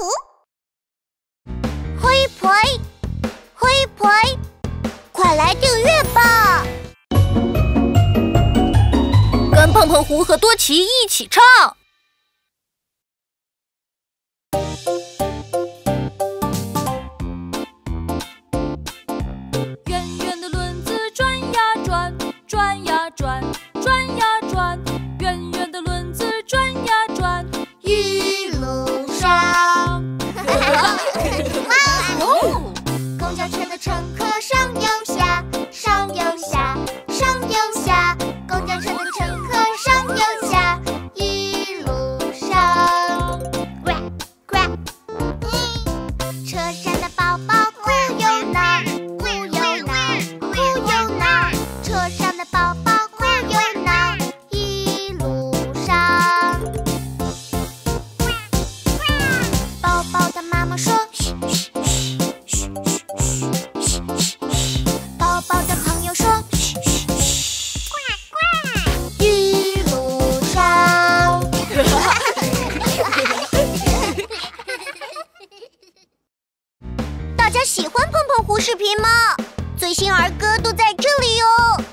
湖。嘿呸，嘿呸，快来订阅吧！跟碰碰胡和多奇一起唱。大家喜欢碰碰狐视频吗？最新儿歌都在这里哟。